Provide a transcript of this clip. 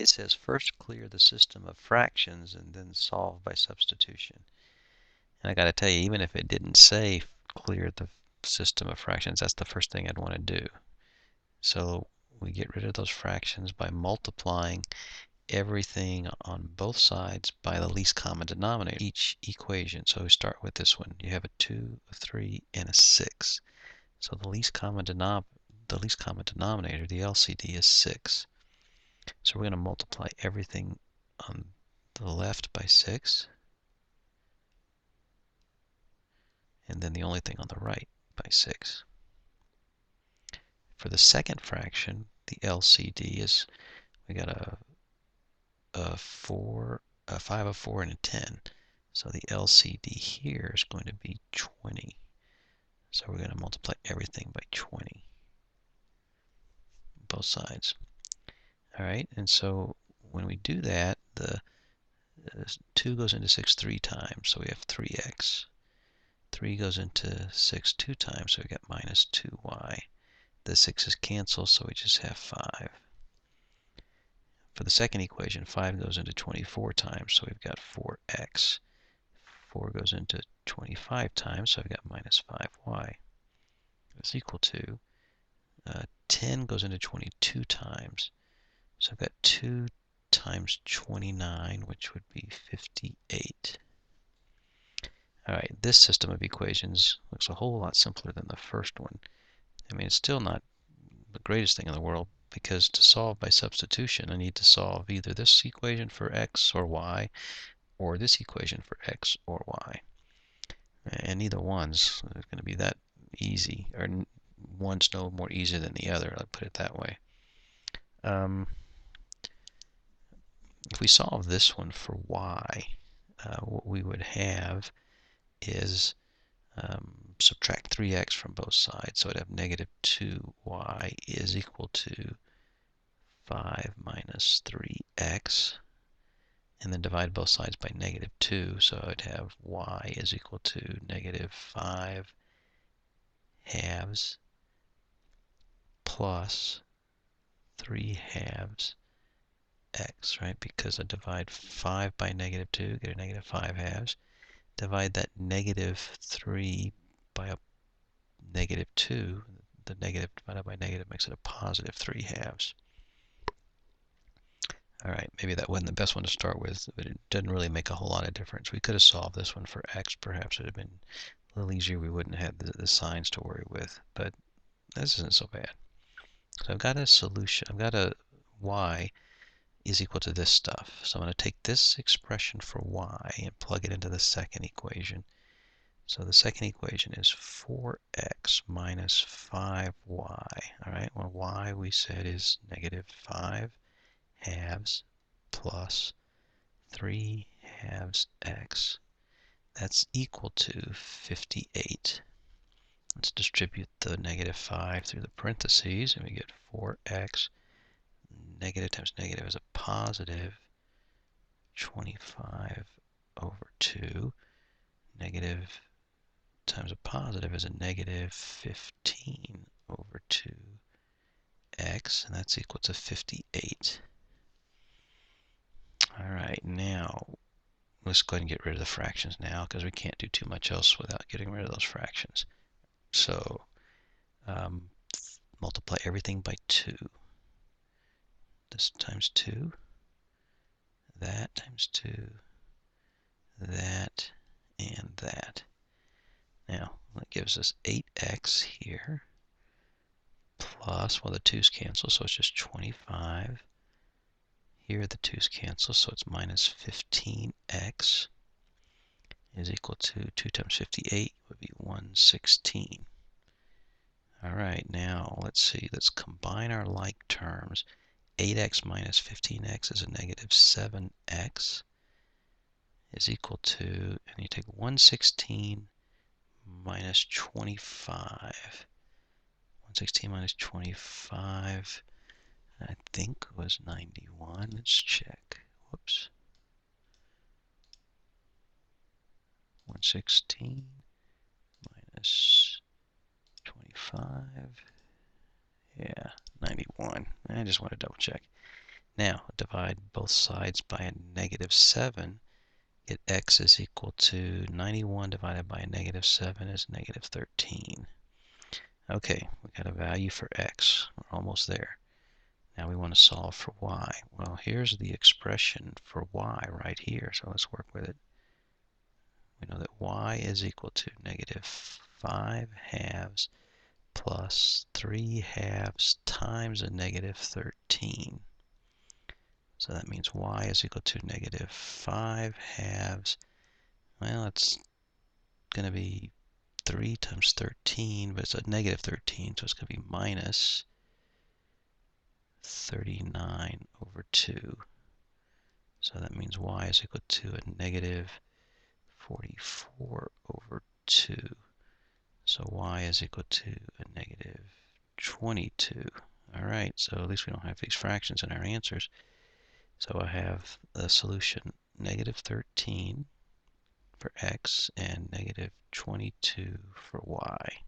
it says first clear the system of fractions and then solve by substitution. And I got to tell you, even if it didn't say clear the system of fractions, that's the first thing I'd want to do. So we get rid of those fractions by multiplying everything on both sides by the least common denominator, each equation. So we start with this one. You have a 2, a 3, and a 6. So the least common denom the least common denominator, the LCD, is 6. So we're going to multiply everything on the left by 6. And then the only thing on the right by 6. For the second fraction, the LCD is, we got a, a 4, a 5, a 4, and a 10. So the LCD here is going to be 20. So we're going to multiply everything by 20, both sides. All right, and so when we do that, the uh, 2 goes into 6 three times, so we have 3x. 3 goes into 6 two times, so we get minus 2y. The 6's cancel, so we just have 5. For the second equation, 5 goes into 24 times, so we've got 4x. 4 goes into 25 times, so I've got minus 5y is equal to uh, 10 goes into 22 times. So I've got 2 times 29, which would be 58. All right, this system of equations looks a whole lot simpler than the first one. I mean, it's still not the greatest thing in the world because to solve by substitution, I need to solve either this equation for x or y or this equation for x or y. And neither one's going to be that easy, or one's no more easy than the other, I'll put it that way. Um, if we solve this one for y, uh, what we would have is um, subtract 3x from both sides. So I'd have negative 2y is equal to 5 minus 3x and then divide both sides by negative 2. So I'd have y is equal to negative 5 halves plus 3 halves x, right? Because I divide 5 by negative 2, get a negative 5 halves. Divide that negative 3 by a negative 2. The negative divided by negative makes it a positive 3 halves. All right, maybe that wasn't the best one to start with, but it didn't really make a whole lot of difference. We could have solved this one for x. Perhaps it would have been a little easier. We wouldn't have the, the signs to worry with, but this isn't so bad. So I've got a solution. I've got a y is equal to this stuff. So I'm going to take this expression for y and plug it into the second equation. So the second equation is 4x minus 5y. All right, well, y we said is negative 5 halves plus 3 halves x. That's equal to 58. Let's distribute the negative 5 through the parentheses, and we get 4x. Negative times negative is a positive 25 over 2. Negative times a positive is a negative 15 over 2x, and that's equal to 58. All right, now let's go ahead and get rid of the fractions now because we can't do too much else without getting rid of those fractions. So um, multiply everything by 2. This times 2, that times 2, that, and that. Now, that gives us 8x here, plus, well, the 2's cancel, so it's just 25 here the 2's cancel, so it's minus 15x is equal to 2 times 58 would be 116. All right, now let's see. Let's combine our like terms. 8x minus 15x is a negative 7x is equal to, and you take 116 minus 25. 116 minus 25 I think was 91. Let's check. Whoops. 116 minus 25. Yeah, 91. I just want to double check. Now, divide both sides by a negative 7. Get x is equal to 91 divided by a negative 7 is negative 13. Okay, we got a value for x. We're almost there. Now we want to solve for y. Well, here's the expression for y right here, so let's work with it. We know that y is equal to negative 5 halves plus 3 halves times a negative 13. So that means y is equal to negative 5 halves. Well, it's going to be 3 times 13, but it's a negative 13, so it's going to be minus 39 over 2. So that means y is equal to a negative 44 over 2. So y is equal to a negative 22. All right, so at least we don't have these fractions in our answers. So I have the solution negative 13 for x and negative 22 for y.